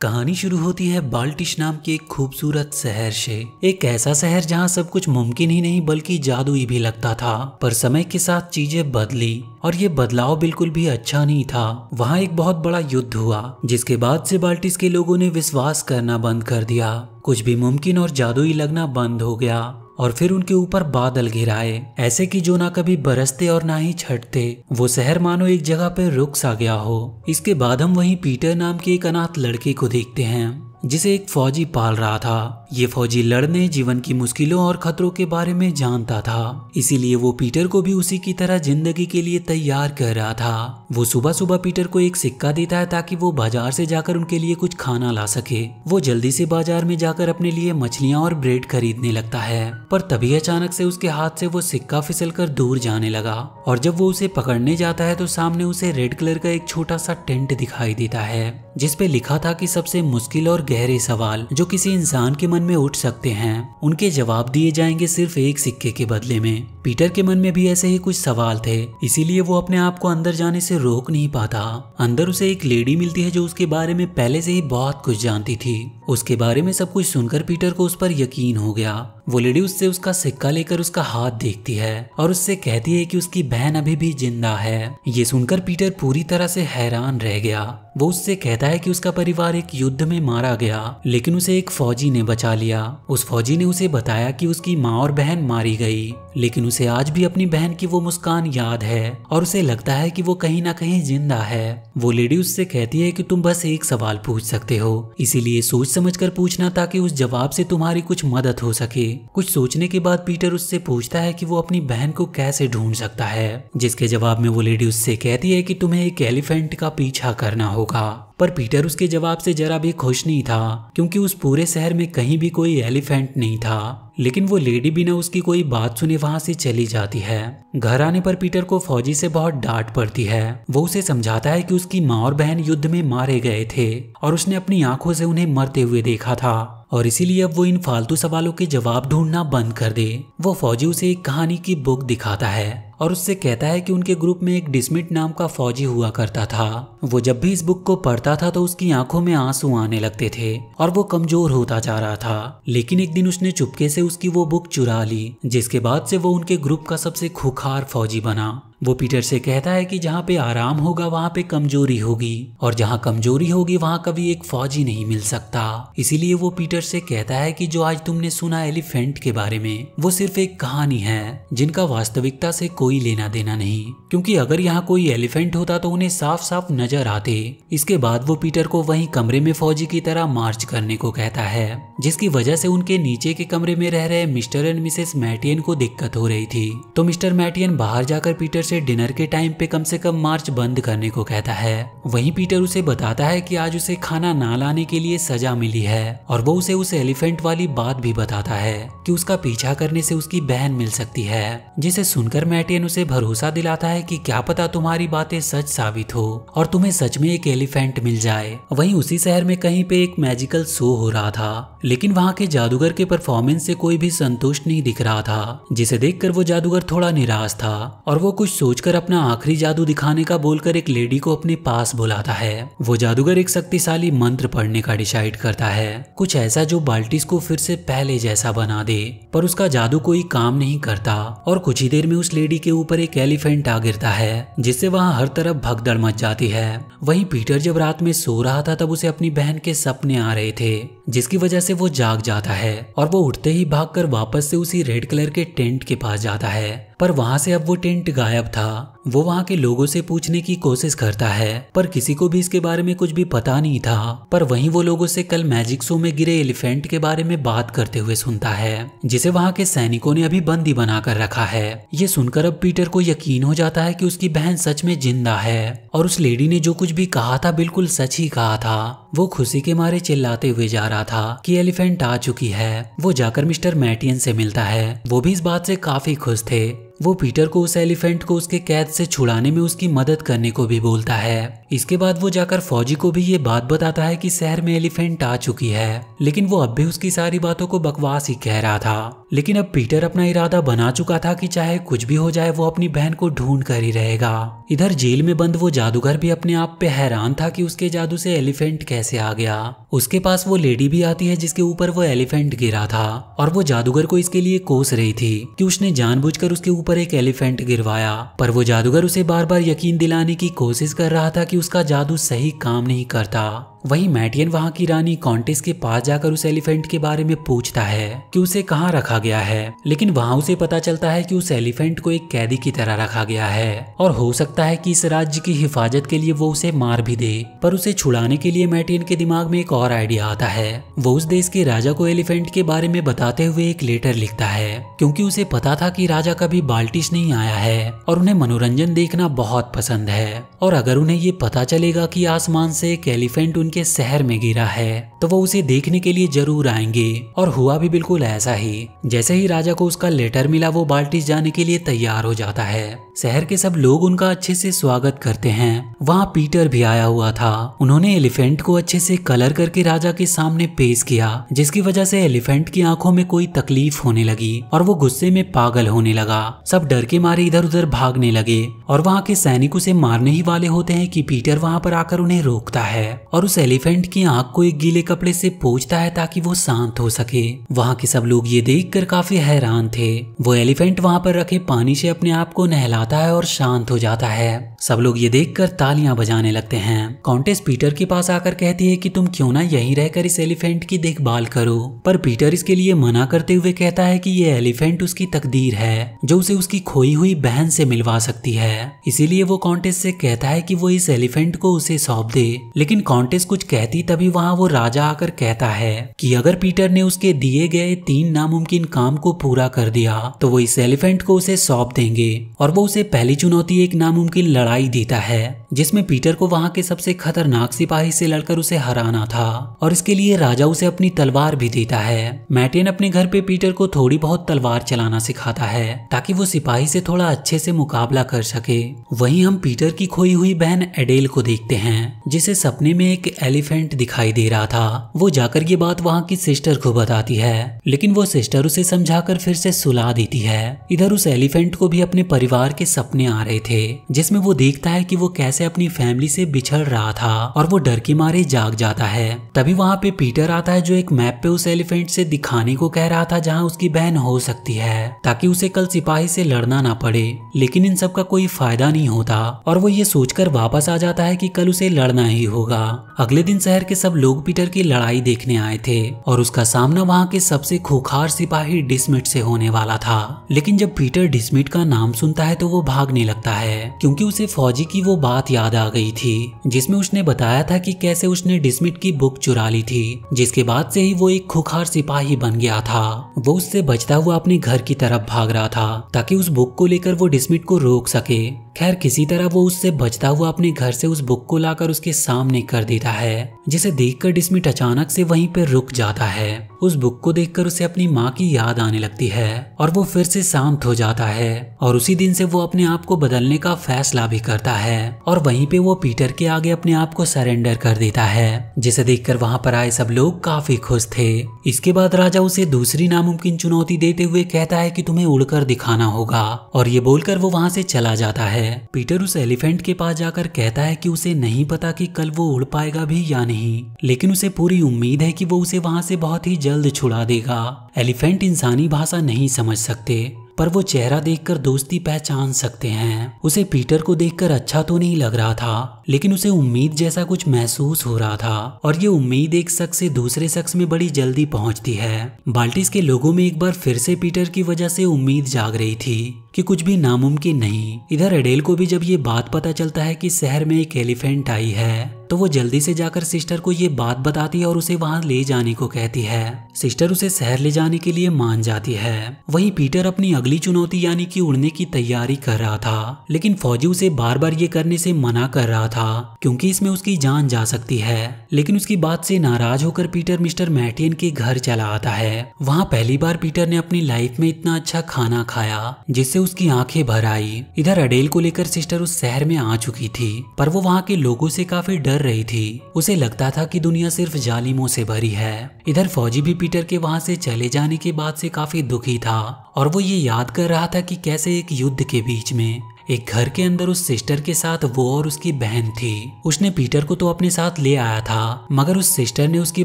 कहानी शुरू होती है बाल्टिश नाम के एक खूबसूरत शहर से। एक ऐसा शहर जहाँ सब कुछ मुमकिन ही नहीं, बल्कि जादुई भी लगता था। पर समय के साथ चीज़ें बदली, और ये बदलाव बिल्कुल भी अच्छा नहीं था। वहाँ एक बहुत बड़ा युद्ध हुआ, जिसके बाद से बाल्टिस के लोगों ने विश्वास करना बंद कर दिया। कुछ भी मुमकिन और जादुई लगना बंद हो गया। और फिर उनके ऊपर बादल घिराए। ऐसे कि जो ना कभी बरसते और ना ही छटते, वो शहर मानो एक जगह पर रुक सा गया हो। इसके बाद हम वहीं पीटर नाम के एक अनाथ लड़के को देखते हैं, जिसे एक फौजी पाल रहा था। ये फौजी लड़ने, जीवन की मुश्किलों और खतरों के बारे में जानता था। इसीलिए वो पीटर को भी उसी की तरह ज़िंदगी के लिए तैयार कर रहा था। वो सुबह सुबह पीटर को एक सिक्का देता है ताकि वो बाज़ार से जाकर उनके लिए कुछ खाना ला सके। वो जल्दी से बाज़ार में जाकर अपने लिए मछलियाँ और ब्रेड खरीदने लगता है। पर तभी अचानक से उसके हाथ से वो सिक्का फिसल कर दूर जाने लगा और जब वो उसे पकड़ने जाता है तो सामने उसे रेड कलर का एक छोटा सा टेंट दिखाई देता है जिसपे लिखा था कि सबसे मुश्किल और गहरे सवाल, जो किसी इंसान के में उठ सकते हैं। उनके जवाब दिए जाएँगे सिर्फ़ एक सिक्के के बदले में। पीटर के मन में भी ऐसे ही कुछ सवाल थे, इसीलिए वो अपने आप को अंदर जाने से रोक नहीं पाता। अंदर उसे एक लेडी मिलती है जो उसके बारे में पहले से ही बहुत कुछ जानती थी। उसके बारे में सब कुछ सुनकर पीटर को उस पर यकीन हो गया। वो लेडी उससे उसका सिक्का लेकर उसका हाथ देखती है और उससे कहती है कि उसकी बहन अभी भी ज़िंदा है। ये सुनकर पीटर पूरी तरह से हैरान रह गया। वो उससे कहता है कि उसका परिवार एक युद्ध में मारा गया, लेकिन उसे एक फौजी ने बचा लिया। उस फौजी ने उसे बताया कि उसकी माँ और बहन मारी गई, लेकिन उसे आज भी अपनी बहन की वो मुस्कान याद है और उसे लगता है कि वो कहीं ना कहीं ज़िंदा है। वो लेडी उससे कहती है कि तुम बस एक सवाल पूछ सकते हो, इसीलिए सोच समझकर पूछना ताकि उस जवाब से तुम्हारी कुछ मदद हो सके। कुछ सोचने के बाद पीटर उससे पूछता है कि वो अपनी बहन को कैसे ढूंढ सकता है, जिसके जवाब में वो लेडी उससे कहती है कि तुम्हें एक एलिफेंट का पीछा करना होगा। पर पीटर उसके जवाब से जरा भी खुश नहीं था, क्योंकि उस पूरे शहर में कहीं भी कोई एलिफेंट नहीं था। लेकिन वो लेडी बिना उसकी कोई बात सुने वहाँ से चली जाती है। घर आने पर पीटर को फौजी से बहुत डांट पड़ती है। वो उसे समझाता है कि उसकी माँ और बहन युद्ध में मारे गए थे, और उसने अपनी आँखों से उन्हें मरते हुए देखा था। और इसीलिए अब वो इन फालतू सवालों के जवाब ढूंढना बंद कर दे। वो फौजी उसे एक कहानी की बुक दिखाता है। और उससे कहता है कि उनके ग्रुप में एक डिस्मिट नाम का फौजी हुआ करता था। वो जब भी इस बुक को पढ़ता था तो उसकी आँखों में आँसू आने लगते थे और वो कमज़ोर होता जा रहा था। लेकिन एक दिन उसने चुपके से उसकी वो बुक चुरा ली, जिसके बाद से वो उनके ग्रुप का सबसे खुखार फौजी बना। वो पीटर से कहता है कि जहाँ पे आराम होगा, वहाँ पे कमज़ोरी होगी और जहाँ कमज़ोरी होगी, वहाँ कभी एक फौजी नहीं मिल सकता। इसीलिए वो पीटर से कहता है कि जो आज तुमने सुना एलिफेंट के बारे में, वो सिर्फ़ एक कहानी है, जिनका वास्तविकता से कोई लेना देना नहीं। क्योंकि अगर यहाँ कोई एलिफेंट होता तो उन्हें साफ़ साफ़ नज़र आते। इसके बाद वो पीटर को वही कमरे में फौजी की तरह मार्च करने को कहता है, जिसकी वजह से उनके नीचे के कमरे में रह रहे मिस्टर एंड मिसेस मैटियन को दिक्कत हो रही थी। तो मिस्टर मैटियन बाहर जाकर पीटर से डिनर के टाइम पे कम से कम मार्च बंद करने को कहता है। वहीं पीटर उसे बताता है कि आज उसे खाना ना लाने के लिए सजा मिली है और वो उसे उस एलिफेंट वाली बात भी बताता है कि उसका पीछा करने से उसकी बहन मिल सकती है, जिसे सुनकर मैटियन उसे भरोसा दिलाता है कि क्या पता तुम्हारी बातें सच साबित हो और तुम्हें सच में एक एलिफेंट मिल जाए। वहीं उसी शहर में कहीं पे एक मैजिकल शो हो रहा था, लेकिन वहाँ के जादूगर के परफॉर्मेंस से कोई भी संतुष्ट नहीं दिख रहा था, जिसे देखकर वो जादूगर थोड़ा निराश था और वो कुछ सोचकर अपना आखिरी जादू दिखाने का बोलकर एक लेडी को अपने पास बुलाता है। वो जादूगर एक शक्तिशाली मंत्र पढ़ने का डिसाइड करता है। कुछ ऐसा जो बाल्टिस को फिर से पहले जैसा बना दे, पर उसका जादू कोई काम नहीं करता, और कुछ ही देर में उस लेडी के ऊपर एक एलिफेंट आ गिरता है, जिससे वहाँ हर तरफ़ भगदड़ मच जाती है। वहीं पीटर जब रात में सो रहा था, तब उसे अपनी बहन के सपने आ रहे थे, जिसकी वजह से वो जाग जाता है, और वो उठते ही भागकर वापस से उसी रेड कलर के टेंट के पास जाता है। पर वहाँ से अब वो टेंट गायब था। वो वहाँ के लोगों से पूछने की कोशिश करता है, पर किसी को भी इसके बारे में कुछ भी पता नहीं था। पर वहीं वो लोगों से कल मैजिक शो में गिरे एलिफेंट के बारे में बात करते हुए सुनता है, जिसे वहाँ के सैनिकों ने अभी बंदी बनाकर रखा है। ये सुनकर अब पीटर को यकीन हो जाता है कि उसकी बहन सच में ज़िंदा है, और उस लेडी ने जो कुछ भी कहा था बिल्कुल सच ही कहा था। वो खुशी के मारे चिल्लाते हुए जा रहा था कि एलिफेंट आ चुकी है। वो जाकर मिस्टर मैटियन से मिलता है। वो भी इस बात से काफ़ी खुश थे। वो पीटर को उस एलिफेंट को उसके कैद से छुड़ाने में उसकी मदद करने को भी बोलता है। इसके बाद वो जाकर फौजी को भी ये बात बताता है कि शहर में एलिफेंट आ चुकी है, लेकिन वो अब भी उसकी सारी बातों को बकवास ही कह रहा था। लेकिन अब पीटर अपना इरादा बना चुका था कि चाहे कुछ भी हो जाए, वो अपनी बहन को ढूंढ कर ही रहेगा। इधर जेल में बंद वो जादूगर भी अपने आप पे हैरान था कि उसके जादू से एलिफेंट कैसे आ गया। उसके पास वो लेडी भी आती है जिसके ऊपर वो एलिफेंट गिरा था, और वो जादूगर को इसके लिए कोस रही थी कि उसने जानबूझकर उसके ऊपर एक एलिफेंट गिरवाया। पर वो जादूगर उसे बार बार यकीन दिलाने की कोशिश कर रहा था कि उसका जादू सही काम नहीं करता। वहीं मैटियन वहाँ की रानी कॉन्टेस के पास जाकर उस एलिफेंट के बारे में पूछता है कि उसे कहाँ रखा गया है। लेकिन वहाँ उसे पता चलता है कि उस एलिफेंट को एक कैदी की तरह रखा गया है। और हो सकता है कि इस राज्य की हिफाजत के लिए वो उसे मार भी दे। पर उसे छुड़ाने के लिए मैटियन के दिमाग में एक और आइडिया आता है। वो उस देश के राजा को एलिफेंट के बारे में बताते हुए एक लेटर लिखता है। क्योंकि उसे पता था कि राजा कभी बाल्टिश नहीं आया है। और उन्हें मनोरंजन देखना बहुत पसंद है। और अगर उन्हें ये पता चलेगा कि आसमान से एक एलिफेंट उनके शहर में गिरा है। तो वो उसे देखने के लिए ज़रूर आएँगे। और हुआ भी बिल्कुल ऐसा ही। जैसे ही राजा को उसका लेटर मिला, वो बाल्टिस जाने के लिए तैयार हो जाता है। शहर के सब लोग उनका अच्छे से स्वागत करते हैं। वहाँ पीटर भी आया हुआ था। उन्होंने एलिफेंट को अच्छे से कलर करके राजा के सामने पेश किया, जिसकी वजह से एलिफेंट की आँखों में कोई तकलीफ़ होने लगी और वो गुस्से में पागल होने लगा। सब डर के मारे इधर उधर भागने लगे और वहाँ के सैनिक उसे मारने ही वाले होते हैं कि पीटर वहाँ पर आकर उन्हें रोकता है और उस एलिफेंट की आँख को एक गीले कपड़े से पोछता है ताकि वो शांत हो सके। वहाँ के सब लोग ये देखकर काफ़ी हैरान थे। वो एलिफेंट वहाँ पर रखे पानी से अपने आप को नहलाता है और शांत हो जाता है। सब लोग ये देखकर तालियाँ बजाने लगते हैं। कॉन्टेस पीटर के पास आकर कहती है कि तुम क्यों ना यहीं रहकर इस एलिफेंट की देखभाल करो। पर पीटर इसके लिए मना करते हुए कहता है कि ये एलिफेंट उसकी तकदीर है, जो उसे उसकी खोई हुई बहन से मिलवा सकती है। इसीलिए वो कॉन्टेस से कहता है कि वो इस एलिफेंट को उसे सौंप दे। लेकिन कॉन्टेस कुछ कहती तभी वहाँ वो राजा आकर कहता है कि अगर पीटर ने उसके दिए गए तीन नामुमकिन काम को पूरा कर दिया तो वो इस एलिफेंट को उसे सौंप देंगे और वो उसे पहली चुनौती एक नामुमकिन लड़ाई देता है। जिसमें पीटर को वहाँ के सबसे खतरनाक सिपाही से लड़कर उसे हराना था और इसके लिए राजा उसे अपनी तलवार भी देता है। मैटियन अपने घर पे पीटर को थोड़ी बहुत तलवार चलाना सिखाता है ताकि वो सिपाही से थोड़ा अच्छे से मुकाबला कर सके। वहीं हम पीटर की खोई हुई बहन एडेल को देखते हैं, जिसे सपने में एक एलिफेंट दिखाई दे रहा था। वो जाकर ये बात वहाँ की सिस्टर को बताती है, लेकिन वो सिस्टर उसे समझाकर फिर से सुला देती है। इधर उस एलिफेंट को भी अपने परिवार के सपने आ रहे थे, जिसमें वो देखता है कि वो कैसे अपनी फैमिली से बिछड़ रहा था और वो डर के मारे जाग जाता है। तभी वहाँ पे पीटर आता है जो एक मैप पे उस एलिफेंट से दिखाने को कह रहा था जहाँ उसकी बहन हो सकती है, ताकि उसे कल सिपाही से लड़ना ना पड़े। लेकिन इन सब का कोई फ़ायदा नहीं होता और वो ये सोचकर वापस आ जाता है कि कल उसे लड़ना ही होगा। अगले दिन शहर के सब लोग पीटर की लड़ाई देखने आए थे और उसका सामना वहाँ के सबसे खुखार सिपाही डिसमिट से होने वाला था। लेकिन जब पीटर डिसमिट का नाम सुनता है तो वो भागने लगता है, क्योंकि उसे फौजी की वो बात याद आ गई थी, जिसमें उसने बताया था कि कैसे उसने डिसमिट की बुक चुरा ली थी, जिसके बाद से ही वो एक खुखार सिपाही बन गया था। वो उससे बचता हुआ अपने घर की तरफ़ भाग रहा था, ताकि उस बुक को लेकर वो डिसमिट को रोक सके। खैर, किसी तरह वो उससे बचता हुआ अपने घर से उस बुक को लाकर उसके सामने कर देता है, जिसे देखकर डिसमिट अचानक से वहीं पर रुक जाता है। उस बुक को देखकर उसे अपनी माँ की याद आने लगती है, और वो फिर से शांत हो जाता है, और उसी दिन से वो अपने आप को बदलने का फैसला भी करता है, और वहीं पे वो पीटर के आगे अपने आप को सरेंडर कर देता है, जिसे देखकर वहाँ पर आए सब लोग काफ़ी खुश थे। इसके बाद राजा उसे दूसरी नामुमकिन चुनौती देते हुए कहता है कि तुम्हें उड़कर दिखाना होगा, और ये बोलकर वो वहाँ से चला जाता है। पीटर उस एलिफेंट के पास जाकर कहता है कि उसे नहीं पता कि कल वो उड़ पाएगा भी या नहीं, लेकिन उसे पूरी उम्मीद है कि वो उसे वहाँ से बहुत ही जल्द छुड़ा देगा। एलिफेंट इंसानी भाषा नहीं समझ सकते। पर वो चेहरा देखकर दोस्ती पहचान सकते हैं। उसे पीटर को देखकर अच्छा तो नहीं लग रहा था। लेकिन उसे उम्मीद जैसा कुछ महसूस हो रहा था। और ये उम्मीद एक शख्स से दूसरे शख्स में बड़ी जल्दी पहुँचती है। बाल्टिस के लोगों में एक बार फिर से पीटर की वजह से उम्मीद जाग रही थी कि कुछ भी नामुमकिन नहीं। इधर एडेल को भी जब ये बात पता चलता है कि शहर में एक एलिफेंट आई है तो वो जल्दी से जाकर सिस्टर को ये बात बताती है और उसे वहाँ ले जाने को कहती है। सिस्टर उसे शहर ले जाने के लिए मान जाती है। वहीं पीटर अपनी अगली चुनौती यानी कि उड़ने की तैयारी कर रहा था, लेकिन फौजी उसे बार बार ये करने से मना कर रहा था। क्योंकि इसमें उसकी जान जा सकती है। लेकिन उसकी बात से नाराज़ होकर पीटर मिस्टर मैटियन के घर चला आता है। वहाँ पहली बार पीटर ने अपनी लाइफ में इतना अच्छा खाना खाया, जिससे उसकी आँखें भर आई। इधर अडेल को लेकर सिस्टर उस शहर में आ चुकी थी, पर वो वहाँ के लोगों से काफ़ी डर रही थी। उसे लगता था कि दुनिया सिर्फ़ जालिमों से भरी है। इधर फौजी भी पीटर के वहाँ से चले जाने के बाद से काफ़ी दुखी था, और वो ये याद कर रहा था कि कैसे एक युद्ध के बीच में एक घर के अंदर उस सिस्टर के साथ वो और उसकी बहन थी। उसने पीटर को तो अपने साथ ले आया था, मगर उस सिस्टर ने उसकी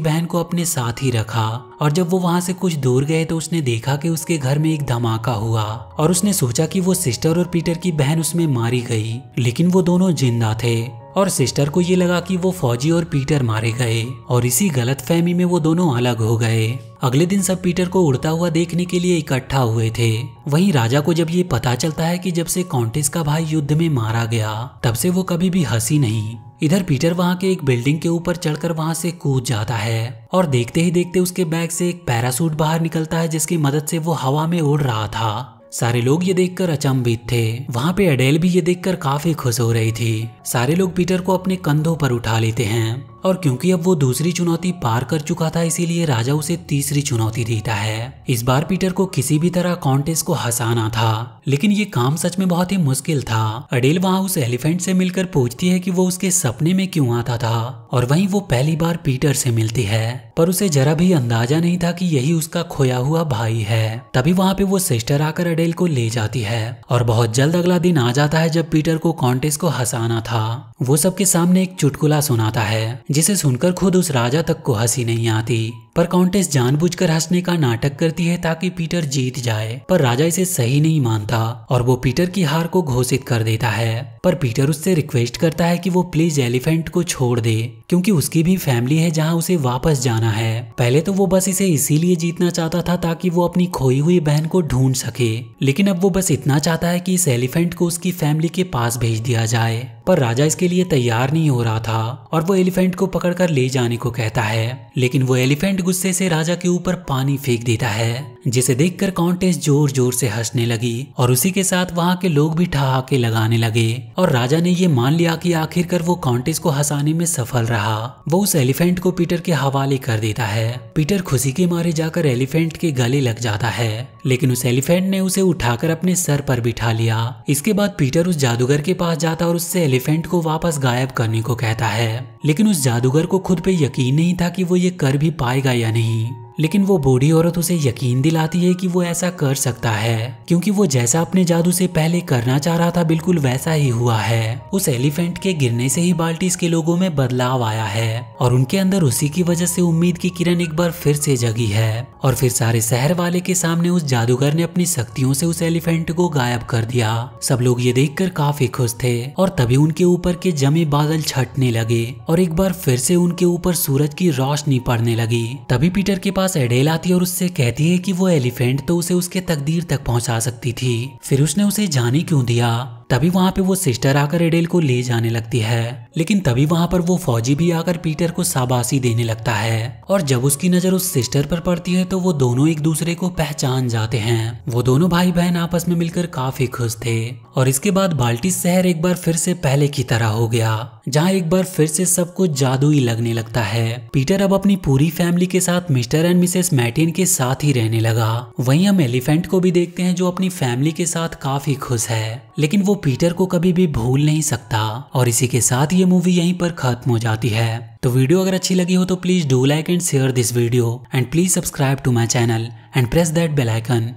बहन को अपने साथ ही रखा, और जब वो वहाँ से कुछ दूर गए तो उसने देखा कि उसके घर में एक धमाका हुआ, और उसने सोचा कि वो सिस्टर और पीटर की बहन उसमें मारी गई, लेकिन वो दोनों ज़िंदा थे। और सिस्टर को ये लगा कि वो फौजी और पीटर मारे गए और इसी गलत फहमी में वो दोनों अलग हो गए। अगले दिन सब पीटर को उड़ता हुआ देखने के लिए इकट्ठा हुए थे। वहीं राजा को जब ये पता चलता है कि जब से कॉन्टेस का भाई युद्ध में मारा गया, तब से वो कभी भी हँसी नहीं। इधर पीटर वहाँ के एक बिल्डिंग के ऊपर चढ़कर वहाँ से कूद जाता है और देखते ही देखते उसके बैग से एक पैरासूट बाहर निकलता है जिसकी मदद से वो हवा में उड़ रहा था। सारे लोग ये देखकर अचंभित थे। वहाँ पे अडेल भी ये देखकर काफ़ी खुश हो रही थी। सारे लोग पीटर को अपने कंधों पर उठा लेते हैं। और क्योंकि अब वो दूसरी चुनौती पार कर चुका था, इसीलिए राजा उसे तीसरी चुनौती देता है। इस बार पीटर को किसी भी तरह कॉन्टेस्ट को हंसाना था। लेकिन ये काम सच में बहुत ही मुश्किल था। अडेल वहाँ उस एलिफेंट से मिलकर पूछती है कि वो उसके सपने में क्यों आता था। और वहीं वो पहली बार पीटर से मिलती है, पर उसे जरा भी अंदाज़ा नहीं था कि यही उसका खोया हुआ भाई है। तभी वहाँ पे वो सिस्टर आकर अडेल को ले जाती है और बहुत जल्द अगला दिन आ जाता है जब पीटर को कॉन्टेस को हंसाना था। वो सबके सामने एक चुटकुला सुनाता है, जिसे सुनकर खुद उस राजा तक को हँसी नहीं आती। पर काउंटेस जानबूझकर हंसने का नाटक करती है ताकि पीटर जीत जाए, पर राजा इसे सही नहीं मानता और वो पीटर की हार को घोषित कर देता है। पर पीटर उससे रिक्वेस्ट करता है कि वो प्लीज़ एलिफेंट को छोड़ दे। क्योंकि उसकी भी फैमिली है जहाँ उसे वापस जाना है। पहले तो वो बस इसे इसीलिए जीतना चाहता था ताकि वो अपनी खोई हुई बहन को ढूंढ सके। लेकिन अब वो बस इतना चाहता है कि इस एलिफेंट को उसकी फैमिली के पास भेज दिया जाए। पर राजा इसके लिए तैयार नहीं हो रहा था और वो एलिफेंट को पकड़कर ले जाने को कहता है। लेकिन वो एलिफेंट गुस्से से राजा के ऊपर पानी फेंक देता है, जिसे देखकर काउंटेस ज़ोर ज़ोर से हंसने लगी और उसी के साथ वहाँ के लोग भी ठहाके लगाने लगे और राजा ने ये मान लिया कि आखिरकार वो काउंटेस को हंसाने में सफल रहा। वो उस एलिफेंट को पीटर के हवाले कर देता है। पीटर खुशी के मारे जाकर एलिफेंट के गले लग जाता है, लेकिन उस एलिफेंट ने उसे उठाकर अपने सर पर बिठा लिया। इसके बाद पीटर उस जादूगर के पास जाता और उससे एलिफेंट को वापस गायब करने को कहता है, लेकिन उस जादूगर को खुद पे यकीन नहीं था कि वो ये कर भी पाएगा या नहीं। लेकिन वो बूढ़ी औरत उसे यकीन दिलाती है कि वो ऐसा कर सकता है, क्योंकि वो जैसा अपने जादू से पहले करना चाह रहा था बिल्कुल वैसा ही हुआ है। उस एलिफेंट के गिरने से ही बाल्टीस के लोगों में बदलाव आया है, और उनके अंदर उसी की वजह से उम्मीद की किरण एक बार फिर से जगी है, और फिर सारे शहर वाले के सामने उस जादूगर ने अपनी शक्तियों से उस एलिफेंट को गायब कर दिया। सब लोग ये देखकर काफ़ी खुश थे, और तभी उनके ऊपर के जमे बादल छटने लगे, और एक बार फिर से उनके ऊपर सूरज की रोशनी पड़ने लगी। तभी पीटर के पास एडेल आती है और उससे कहती है कि वो एलिफेंट तो उसे उसके तकदीर तक पहुँचा सकती थी। फिर उसने उसे जाने क्यों दिया? तभी वहाँ पे वो सिस्टर आकर एडेल को ले जाने लगती है। लेकिन तभी वहाँ पर वो फौजी भी आकर पीटर को शाबाशी देने लगता है। और जब उसकी नज़र उस सिस्टर पर पड़ती है तो वो दोनों एक दूसरे को पहचान जाते हैं। वो दोनों भाई बहन आपस में मिलकर काफ़ी खुश थे। और इसके बाद बाल्टिस शहर एक बार फिर से पहले की तरह हो गया, जहाँ एक बार फिर से सब कुछ जादू लगने लगता है। पीटर अब अपनी पूरी फैमिली के साथ मिस्टर एंड मिसेस मैटिन के साथ ही रहने लगा। वहीं हम एलिफेंट को भी देखते हैं, जो अपनी फैमिली के साथ काफ़ी खुश है। लेकिन वो पीटर को कभी भी भूल नहीं सकता और इसी के साथ ये मूवी यहीं पर खत्म हो जाती है। तो वीडियो अगर अच्छी लगी हो तो please do like and share this video and please subscribe to my channel and press that bell icon